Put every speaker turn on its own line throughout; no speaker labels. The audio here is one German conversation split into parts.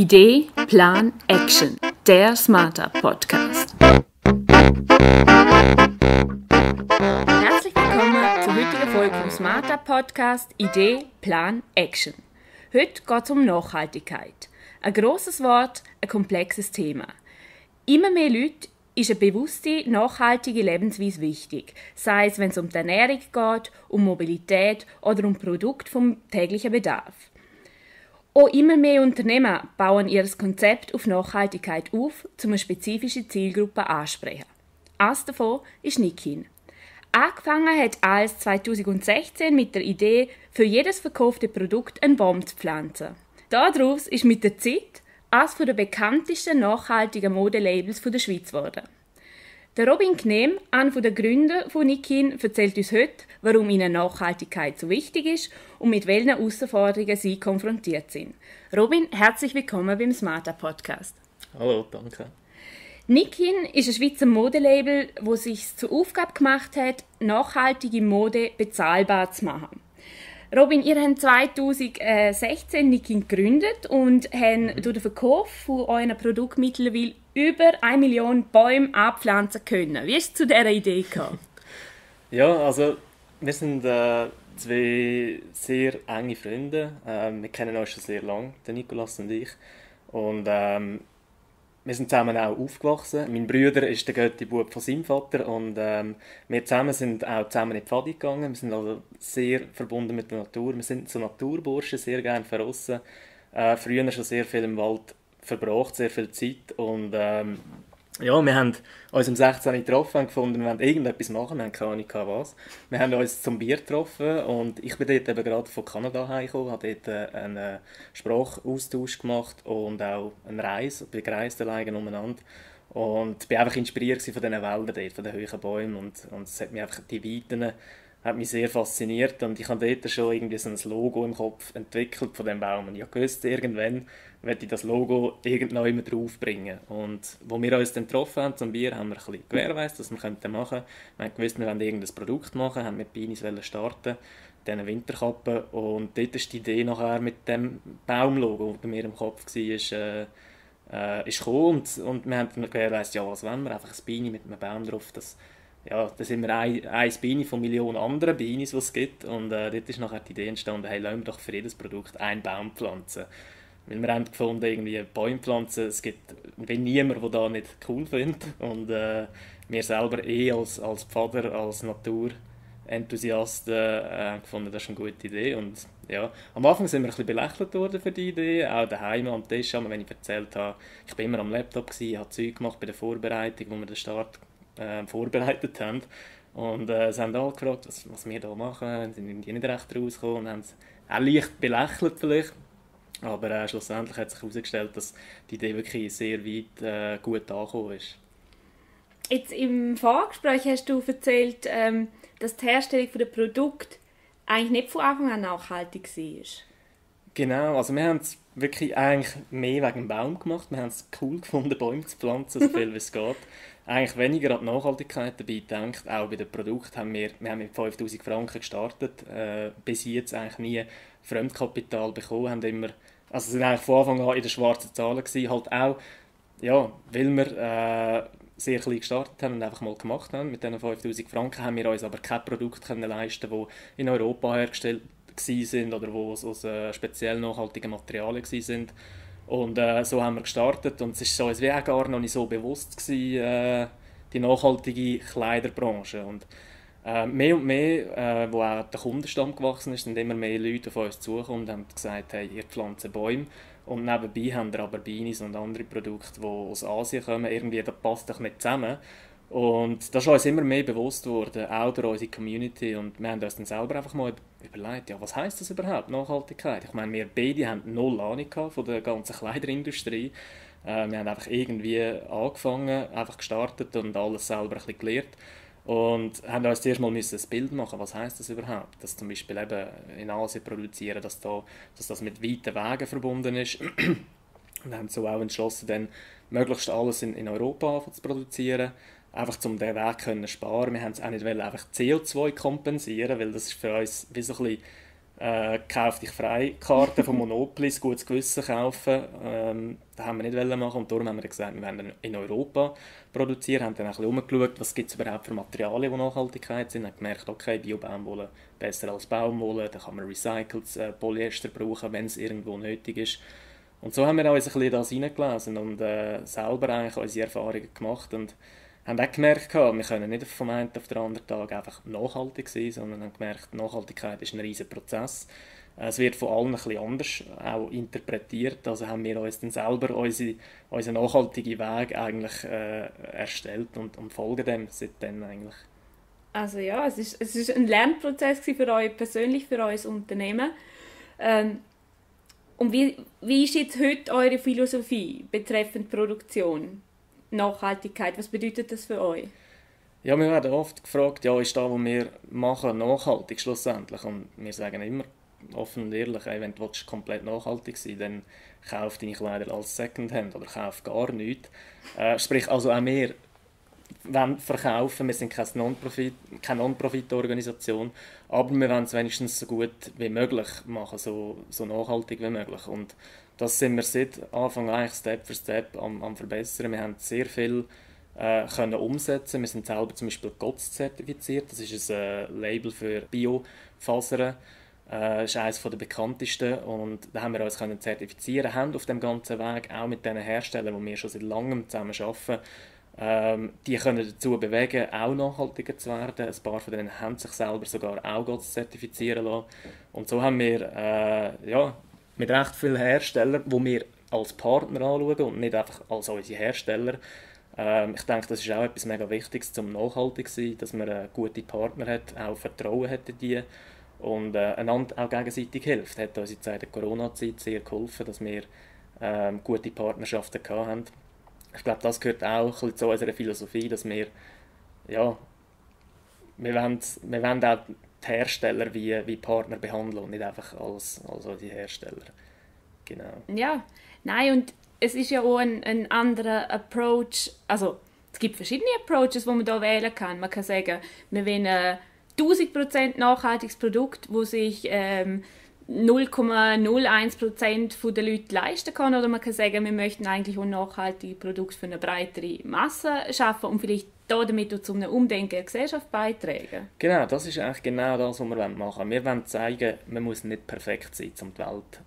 Idee, Plan, Action. Der Smarter Podcast. Herzlich willkommen zur heutigen Folge vom Smarter Podcast Idee, Plan, Action. Heute geht es um Nachhaltigkeit. Ein großes Wort, ein komplexes Thema. Immer mehr Leute ist eine bewusste, nachhaltige Lebensweise wichtig, sei es, wenn es um die Ernährung geht, um Mobilität oder um Produkte vom täglichen Bedarf. Auch immer mehr Unternehmen bauen ihr Konzept auf Nachhaltigkeit auf, um eine spezifische Zielgruppe ansprechen. Eines davon ist Nikin. Angefangen hat alles 2016 mit der Idee, für jedes verkaufte Produkt einen Baum zu pflanzen. Daraus ist mit der Zeit eines der bekanntesten nachhaltigen Modelabels der Schweiz geworden. Der Robin Knehm, einer der Gründer von Nikin, erzählt uns heute, warum ihnen Nachhaltigkeit so wichtig ist und mit welchen Herausforderungen sie konfrontiert sind. Robin, herzlich willkommen beim Smarter Podcast.
Hallo, danke.
Nikin ist ein Schweizer Modelabel, das sich zur Aufgabe gemacht hat, nachhaltige Mode bezahlbar zu machen. Robin, ihr habt 2016 Nikin gegründet und habt mhm. durch den Verkauf von euren Produkten mittlerweile über 1 Million Bäume abpflanzen können. Wie ist es zu dieser Idee gekommen?
Ja, also wir sind äh, zwei sehr enge Freunde. Ähm, wir kennen uns schon sehr lange, der Nikolas und ich. Und ähm, wir sind zusammen auch aufgewachsen. Mein Bruder ist der Götti-Bub von seinem Vater und ähm, wir zusammen sind auch zusammen in die Pfadi gegangen. Wir sind also sehr verbunden mit der Natur. Wir sind so Naturburschen, sehr gerne verrossen. Äh, früher schon sehr viel im Wald verbracht, sehr viel Zeit und ähm, ja, wir haben uns am 16. getroffen und gefunden, wir wollen irgendetwas machen, wir haben keine Ahnung was. Wir haben uns zum Bier getroffen und ich bin dort eben gerade von Kanada heimgekommen, habe dort äh, einen Sprachaustausch gemacht und auch eine Reise, bin gereist alleine umeinander und bin einfach inspiriert von diesen Wäldern dort, von den hohen Bäumen und, und es hat mich einfach die Weiten hat mich sehr fasziniert und ich habe dort schon irgendwie so ein Logo im Kopf entwickelt von dem Baum und ich wusste, irgendwann werde ich das Logo irgendwann draufbringen. Und wo wir uns dann getroffen haben zum Bier, haben wir ein bisschen gewährleistet, was wir machen könnten. Wir haben gewusst, wir wollen irgendein Produkt machen, haben mit Beanies starten, diese Winterkappe. Und dort ist die Idee nachher mit dem Baumlogo, das bei mir im Kopf war, ist, äh, äh, ist gekommen. Und, und wir haben dann gewährleistet, ja, was wollen wir? Einfach ein Beanie mit einem Baum drauf. Das, ja, da sind wir ein, ein Beanie von Millionen anderen Beanies, die es gibt. Und äh, dort ist nachher die Idee entstanden, hey, lassen wir doch für jedes Produkt einen Baum pflanzen. Weil wir haben gefunden, irgendwie Bäume pflanzen, es gibt niemand, der das nicht cool findet. Und äh, wir selber eh als, als Pfader, als Naturenthusiasten äh, gefunden, das ist eine gute Idee. Und ja, am Anfang sind wir ein bisschen belächelt worden für die Idee, auch daheim am Tisch, wenn ich erzählt habe, ich bin immer am Laptop gewesen, habe Zeug gemacht bei der Vorbereitung, wo wir den Start äh, vorbereitet haben. Und äh, sie haben alle gefragt, was, was wir hier machen, sind die nicht recht rausgekommen und haben es auch leicht belächelt vielleicht. Aber äh, schlussendlich hat sich herausgestellt, dass die Idee wirklich sehr weit äh, gut angekommen ist.
Jetzt im Vorgespräch hast du erzählt, ähm, dass die Herstellung der Produkte eigentlich nicht von Anfang an nachhaltig war.
Genau, also wir haben es wirklich eigentlich mehr wegen dem Baum gemacht. Wir haben es cool gefunden, Bäume zu pflanzen, so viel wie es geht. Eigentlich weniger an die Nachhaltigkeit dabei gedacht. Auch bei den Produkten haben wir, wir haben mit 5000 Franken gestartet, äh, bis jetzt eigentlich nie Fremdkapital bekommen, haben immer also sind eigentlich von Anfang an in den schwarzen Zahlen gewesen, halt auch, ja, weil wir äh, sehr klein gestartet haben und einfach mal gemacht haben. Mit diesen 5000 Franken haben wir uns aber kein Produkt können leisten die in Europa hergestellt sind oder wo es aus äh, speziell nachhaltigen Materialien sind. Und äh, so haben wir gestartet und es war uns wie auch gar noch nicht so bewusst gewesen, äh, die nachhaltige Kleiderbranche. Und äh, mehr und mehr, äh, wo auch der Kundenstamm gewachsen ist, sind immer mehr Leute auf uns zugekommen und haben gesagt, hey, ihr pflanzt Bäume. Und nebenbei haben wir aber Beanies und andere Produkte, die aus Asien kommen. Irgendwie, das passt doch nicht zusammen. Und das ist uns immer mehr bewusst geworden, auch durch unsere Community. Und wir haben uns dann selber einfach mal überlegt, ja, was heisst das überhaupt, Nachhaltigkeit? Ich meine, wir beide haben null Ahnung von der ganzen Kleiderindustrie. Äh, wir haben einfach irgendwie angefangen, einfach gestartet und alles selber ein bisschen gelernt. Und haben uns zuerst mal ein Bild machen, was heißt das überhaupt? Dass zum Beispiel eben in Asien produzieren, dass, da, dass das mit weiten Wegen verbunden ist. Und haben so auch entschlossen, dann möglichst alles in, in Europa zu produzieren, einfach um diesen Weg können sparen. Wir haben es auch nicht wollen, einfach CO2 kompensieren, weil das ist für uns wie so ein bisschen äh, «Kauf dich frei» Karte von Monopoly, das gutes Gewissen kaufen. Ähm, das haben wir nicht machen und darum haben wir gesagt, wir wollen in Europa produzieren, haben dann ein bisschen umgeschaut, was gibt es überhaupt für Materialien, die Nachhaltigkeit sind, haben gemerkt, okay, Bio-Baumwolle besser als Baumwolle, dann kann man recyceltes äh, Polyester brauchen, wenn es irgendwo nötig ist. Und so haben wir uns ein bisschen das reingelesen und äh, selber eigentlich unsere Erfahrungen gemacht und haben auch gemerkt, wir können nicht vom einen auf den anderen Tag einfach nachhaltig sein, sondern haben gemerkt, Nachhaltigkeit ist ein riesiger Prozess. Es wird von allen ein bisschen anders auch interpretiert. Also haben wir uns dann selber unsere, unseren nachhaltigen Weg eigentlich äh, erstellt und, und folgen dem seitdem eigentlich.
Also ja, es ist, es ist ein Lernprozess für euch persönlich, für euer Unternehmen. Ähm, und wie, wie ist jetzt heute eure Philosophie betreffend Produktion? Nachhaltigkeit, was bedeutet das für euch?
Ja, wir werden oft gefragt, ja, ist das, was wir machen, nachhaltig schlussendlich? Und wir sagen immer offen und ehrlich, ey, wenn du komplett nachhaltig sein dann kauf deine Kleider als Secondhand oder kauf gar nichts. Äh, sprich, also auch wir wollen verkaufen, wir sind keine Non-Profit, keine Non-Profit-Organisation, aber wir wollen es wenigstens so gut wie möglich machen, so, so nachhaltig wie möglich. Und das sind wir seit Anfang eigentlich Step für Step am, am verbessern. Wir haben sehr viel äh, können umsetzen. Wir sind selber zum Beispiel GOTS zertifiziert. Das ist ein äh, Label für Biofasern. Äh, ist eines der bekanntesten und da haben wir uns können zertifizieren, haben auf dem ganzen Weg auch mit den Herstellern, wo wir schon seit langem zusammen arbeiten, ähm, die können dazu bewegen, auch nachhaltiger zu werden. Ein paar von denen haben sich selber sogar auch zertifizieren lassen. Und so haben wir äh, ja, mit recht vielen Herstellern, die wir als Partner anschauen und nicht einfach als unsere Hersteller. Ähm, ich denke, das ist auch etwas mega Wichtiges, zum nachhaltig zu sein, dass man äh, gute Partner hat, auch Vertrauen hat in die und äh, einander auch gegenseitig hilft. Hat uns in der Corona-Zeit sehr geholfen, dass wir ähm, gute Partnerschaften hatten. Ich glaube, das gehört auch zu unserer Philosophie, dass wir, ja, wir wollen, wir wollen auch die Hersteller wie, wie Partner behandeln und nicht einfach als, als die Hersteller. Genau.
Ja, nein, und es ist ja auch ein, ein anderer Approach, also es gibt verschiedene Approaches, die man da wählen kann. Man kann sagen, wir wollen ein 1000% nachhaltiges Produkt, wo sich ähm, 0,01% der Leute leisten kann. Oder man kann sagen, wir möchten eigentlich ein nachhaltiges Produkt für eine breitere Masse schaffen und vielleicht damit zu einem Umdenken der Gesellschaft beitragen.
Genau, das ist eigentlich genau das, was wir machen wollen. Wir wollen zeigen, man muss nicht perfekt sein, um die Welt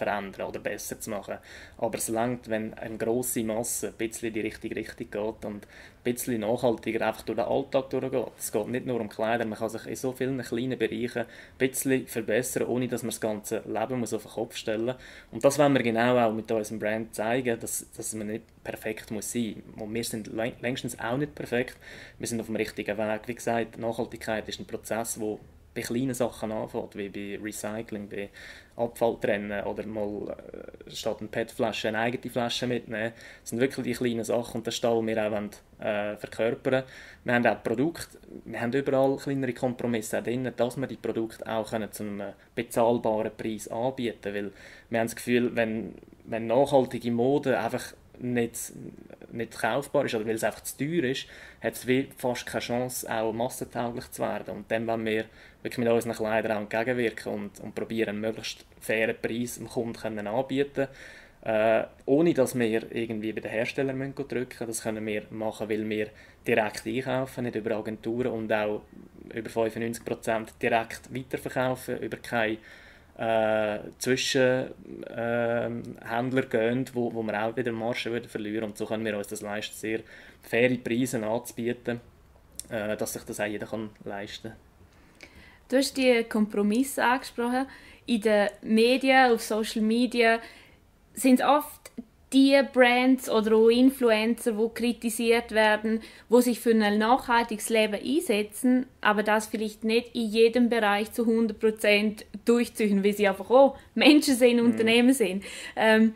verändern oder besser zu machen. Aber es langt, wenn eine grosse Masse ein bisschen in die richtige Richtung geht und ein bisschen nachhaltiger einfach durch den Alltag durchgeht. Es geht nicht nur um Kleider, man kann sich in so vielen kleinen Bereichen ein bisschen verbessern, ohne dass man das ganze Leben muss auf den Kopf stellen muss. Und das wollen wir genau auch mit unserem Brand zeigen, dass, dass man nicht perfekt muss sein muss. Wir sind längstens auch nicht perfekt. Wir sind auf dem richtigen Weg. Wie gesagt, Nachhaltigkeit ist ein Prozess, der bei kleinen Sachen anfängt, wie bei Recycling, bei Abfall trennen oder mal äh, statt einer PET-Flasche eine eigene Flasche mitnehmen. Das sind wirklich die kleinen Sachen und das was wir auch wollen, äh, verkörpern Wir haben auch Produkte, wir haben überall kleinere Kompromisse drin, dass wir die Produkte auch können zu einem bezahlbaren Preis anbieten können, wir haben das Gefühl, wenn, wenn nachhaltige Mode einfach nicht, nicht kaufbar ist oder weil es einfach zu teuer ist, hat es fast keine Chance, auch massentauglich zu werden. Und dann wollen wir wirklich mit unseren Kleidern auch entgegenwirken und, und probieren, einen möglichst fairen Preis dem Kunden anbieten äh, ohne dass wir irgendwie bei den Herstellern müssen drücken. Das können wir machen, weil wir direkt einkaufen, nicht über Agenturen und auch über 95% direkt weiterverkaufen, über keine äh, Zwischenhändler äh, gehen, wo, wo wir auch wieder Marge würden verlieren und so können wir uns das leisten, sehr faire Preise anzubieten, äh, dass sich das auch jeder kann leisten kann.
Du hast die Kompromisse angesprochen. In den Medien, auf Social Media sind oft die Brands oder auch Influencer, die kritisiert werden, wo sich für ein nachhaltiges Leben einsetzen, aber das vielleicht nicht in jedem Bereich zu 100% durchziehen, weil sie einfach auch Menschen sind, mhm. Unternehmen sind. Ähm,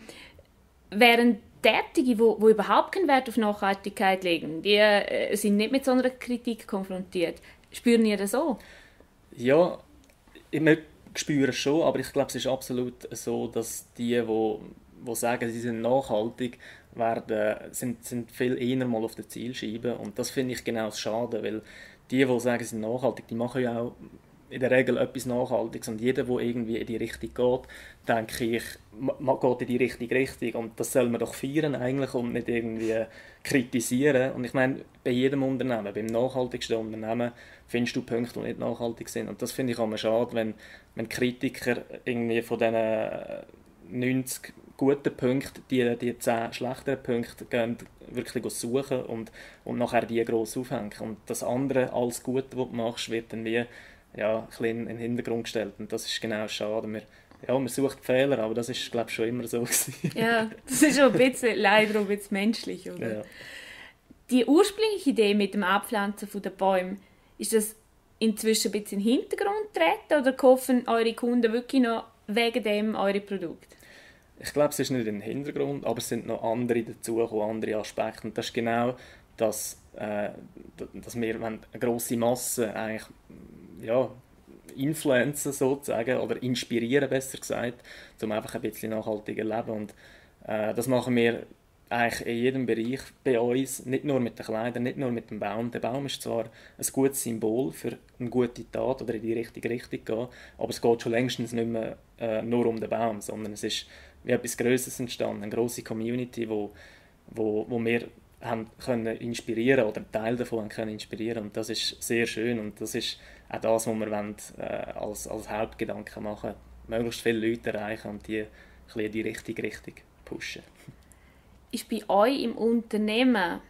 während Tätige, wo, wo überhaupt keinen Wert auf Nachhaltigkeit legen, die äh, sind nicht mit so einer Kritik konfrontiert. Spüren ihr das auch?
Ja, wir spüren es schon, aber ich glaube, es ist absolut so, dass die, die, die sagen, sie sind nachhaltig, werden, sind, sind viel eher mal auf der Zielscheibe und das finde ich genau das Schade, weil die, die sagen, sie sind nachhaltig, die machen ja auch in der Regel etwas Nachhaltiges. Und jeder, der irgendwie in die Richtung geht, denke ich, geht in die richtige Richtung. Und das soll man doch feiern eigentlich und nicht irgendwie kritisieren. Und ich meine, bei jedem Unternehmen, beim nachhaltigsten Unternehmen, findest du Punkte, die nicht nachhaltig sind. Und das finde ich immer schade, wenn, wenn Kritiker irgendwie von diesen 90 guten Punkten die, die 10 schlechteren Punkte gehen wirklich suchen und, und nachher die gross aufhängen. Und das andere, alles Gute, was du machst, wird dann wie ja, ein bisschen in den Hintergrund gestellt. Und das ist genau schade. Wir, ja, man sucht Fehler, aber das ist, glaube ich, schon immer so gewesen.
Ja, das ist schon ein bisschen, leider ein bisschen menschlich, oder? Ja. Die ursprüngliche Idee mit dem Abpflanzen der Bäume, ist das inzwischen ein bisschen in den Hintergrund treten oder kaufen eure Kunden wirklich noch wegen dem eure Produkte?
Ich glaube, es ist nicht im Hintergrund, aber es sind noch andere dazugekommen, andere Aspekte. Und das ist genau das, äh, dass wir eine grosse Masse eigentlich ja, influenzen sozusagen oder inspirieren besser gesagt, um einfach ein bisschen nachhaltiger leben und äh, das machen wir eigentlich in jedem Bereich bei uns, nicht nur mit den Kleidern, nicht nur mit dem Baum. Der Baum ist zwar ein gutes Symbol für eine gute Tat oder in die richtige Richtung gehen, aber es geht schon längstens nicht mehr äh, nur um den Baum, sondern es ist wie etwas Größeres entstanden, eine große Community, wo, wo, wo wir haben können inspirieren oder Teil davon haben können inspirieren und das ist sehr schön und das ist auch das, was wir wollen, äh, als, als Hauptgedanke machen möglichst viele Leute erreichen und die in die richtige Richtung pushen.
Ist bei euch im Unternehmen,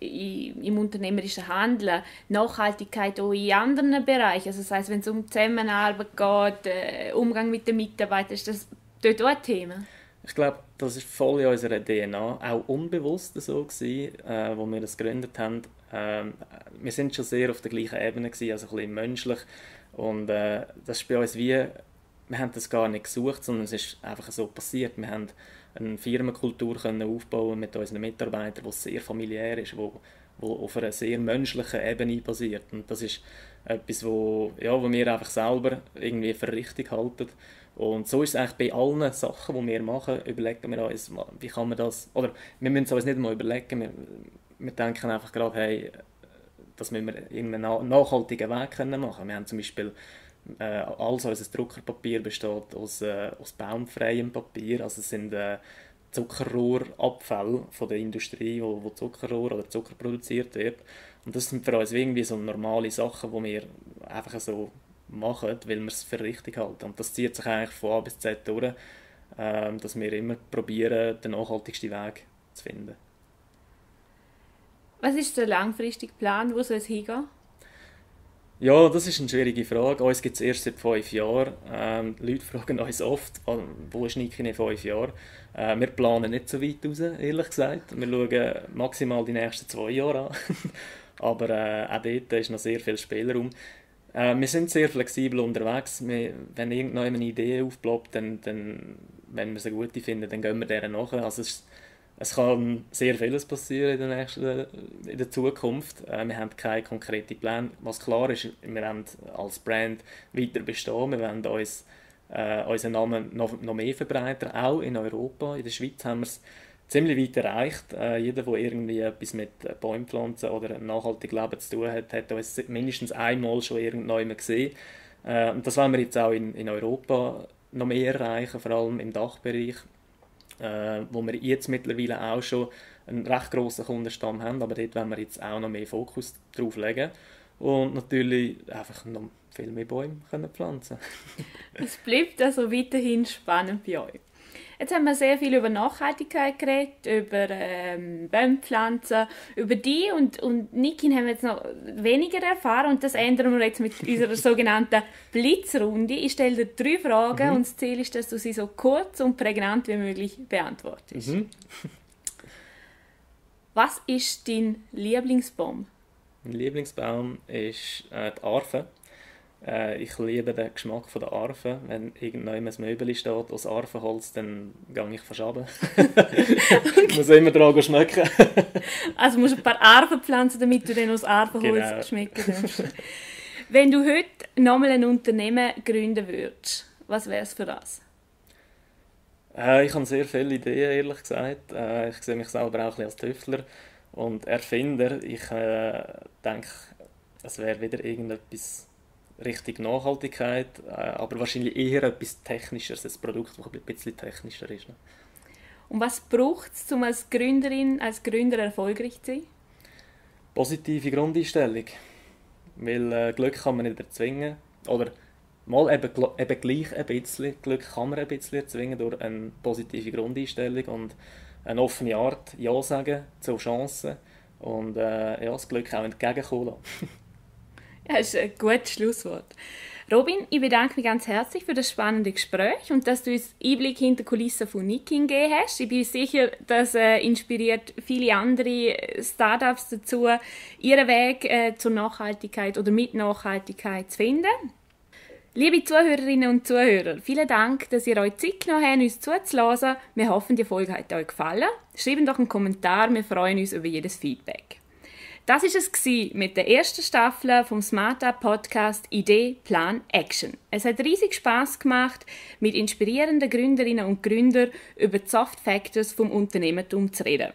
im unternehmerischen Handeln, Nachhaltigkeit auch in anderen Bereichen, also das heißt, wenn es um Zusammenarbeit geht, äh, Umgang mit den Mitarbeitern, ist das dort auch ein Thema?
Ich glaube, das ist voll in unserer DNA, auch unbewusst so gewesen, äh, wo wir das gegründet haben. Ähm, wir sind schon sehr auf der gleichen Ebene gewesen, also ein bisschen menschlich und äh, das ist bei uns wie, wir haben das gar nicht gesucht, sondern es ist einfach so passiert. Wir haben eine Firmenkultur können aufbauen mit unseren Mitarbeitern, die sehr familiär ist, wo, wo auf einer sehr menschlichen Ebene basiert und das ist etwas, wo, ja, wo wir einfach selber irgendwie für richtig halten und so ist es eigentlich bei allen Sachen, die wir machen, überlegen wir uns, wie kann man das, oder wir müssen es uns nicht mal überlegen, wir, wir denken einfach gerade, hey, dass wir irgendeinen nachhaltigen Weg machen können. Wir haben zum Beispiel äh, alles unser Druckerpapier besteht aus, äh, aus baumfreiem Papier, also es sind äh, Zuckerrohrabfälle von der Industrie, wo, wo Zuckerrohr oder Zucker produziert wird. Und das sind für uns irgendwie so normale Sachen, die wir einfach so machen, weil wir es für richtig halten. Und das zieht sich eigentlich von A bis Z durch, äh, dass wir immer probieren, den nachhaltigsten Weg zu finden.
Was ist der langfristige Plan? Wo soll es hingehen?
Ja, das ist eine schwierige Frage. Uns gibt es erst seit fünf Jahren. Ähm, Leute fragen uns oft, wo ist Niki in fünf Jahren? Äh, wir planen nicht so weit raus, ehrlich gesagt. Wir schauen maximal die nächsten zwei Jahre an. Aber äh, auch dort ist noch sehr viel Spielraum. Äh, wir sind sehr flexibel unterwegs. Wir, wenn irgendjemand eine Idee aufploppt, dann, dann, wenn wir sie gut finden, dann gehen wir deren nach. Also es, es kann sehr vieles passieren in der, nächsten, in der Zukunft. Äh, wir haben keine konkreten Pläne. Was klar ist, wir wollen als Brand weiter bestehen. Wir wollen uns, äh, unseren Namen noch, noch mehr verbreitern, auch in Europa. In der Schweiz haben wir es ziemlich weit erreicht. Äh, jeder, der irgendwie etwas mit Bäumpflanzen oder nachhaltig Leben zu tun hat, hat uns mindestens einmal schon irgendwann gesehen. Äh, und das wollen wir jetzt auch in, in Europa noch mehr erreichen, vor allem im Dachbereich, äh, wo wir jetzt mittlerweile auch schon einen recht grossen Kundenstamm haben, aber dort wollen wir jetzt auch noch mehr Fokus drauf legen und natürlich einfach noch viel mehr Bäume können pflanzen
Es bleibt also weiterhin spannend bei euch. Jetzt haben wir sehr viel über Nachhaltigkeit geredet, über ähm, Bäumpflanzen, über die und, und Nikin haben wir jetzt noch weniger erfahren und das ändern wir jetzt mit unserer sogenannten Blitzrunde. Ich stelle dir drei Fragen mhm. und das Ziel ist, dass du sie so kurz und prägnant wie möglich beantwortest. Mhm. Was ist dein Lieblingsbaum?
Mein Lieblingsbaum ist äh, die Arve. Äh, ich liebe den Geschmack von der Arve. Wenn irgendjemand ein Möbel steht aus Arvenholz, dann gehe ich verschaben. ich muss immer dran schmecken.
also musst du ein paar Arven pflanzen, damit du dann aus Arvenholz genau. schmecken kannst. Wenn du heute nochmal ein Unternehmen gründen würdest, was wäre es für das?
Äh, ich habe sehr viele Ideen, ehrlich gesagt. Äh, ich sehe mich selber auch ein bisschen als Tüftler und Erfinder. Ich äh, denke, es wäre wieder irgendetwas Richtung Nachhaltigkeit, äh, aber wahrscheinlich eher etwas Technischeres, ein Produkt, das ein bisschen technischer ist. Ne?
Und was braucht es, um als Gründerin, als Gründer erfolgreich zu sein?
Positive Grundeinstellung. Weil äh, Glück kann man nicht erzwingen. Oder mal eben, eben gleich ein bisschen. Glück kann man ein bisschen erzwingen durch eine positive Grundeinstellung und eine offene Art, Ja sagen zu Chancen und äh, ja, das Glück auch entgegenkommen
ja, das ist ein gutes Schlusswort. Robin, ich bedanke mich ganz herzlich für das spannende Gespräch und dass du uns Einblick hinter Kulissen von Nikin gegeben hast. Ich bin sicher, das äh, inspiriert viele andere Startups dazu, ihren Weg äh, zur Nachhaltigkeit oder mit Nachhaltigkeit zu finden. Liebe Zuhörerinnen und Zuhörer, vielen Dank, dass ihr euch Zeit genommen habt, uns zuzulassen. Wir hoffen, die Folge hat euch gefallen. Schreibt doch einen Kommentar, wir freuen uns über jedes Feedback. Das ist es mit der ersten Staffel vom Smart Up Podcast Idee, Plan, Action. Es hat riesig Spaß gemacht, mit inspirierenden Gründerinnen und Gründern über die Soft Factors vom Unternehmertum zu reden.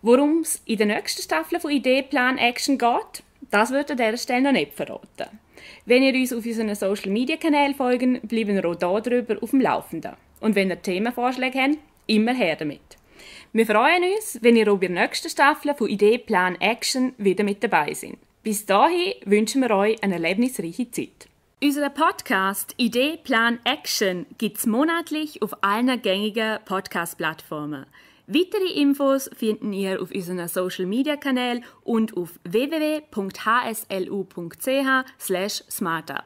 Worum es in der nächsten Staffel von Idee, Plan, Action geht, das wird an dieser Stelle noch nicht verraten. Wenn ihr uns auf unseren Social Media Kanälen folgen, bleiben wir auch darüber auf dem Laufenden. Und wenn ihr Themenvorschläge habt, immer her damit. Wir freuen uns, wenn ihr auch bei der nächsten Staffel von Idee, Plan, Action wieder mit dabei seid. Bis dahin wünschen wir euch eine erlebnisreiche Zeit. Unseren Podcast Idee, Plan, Action gibt es monatlich auf allen gängigen Podcast-Plattformen. Weitere Infos finden ihr auf unseren Social Media Kanälen und auf www.hslu.ch/smartup.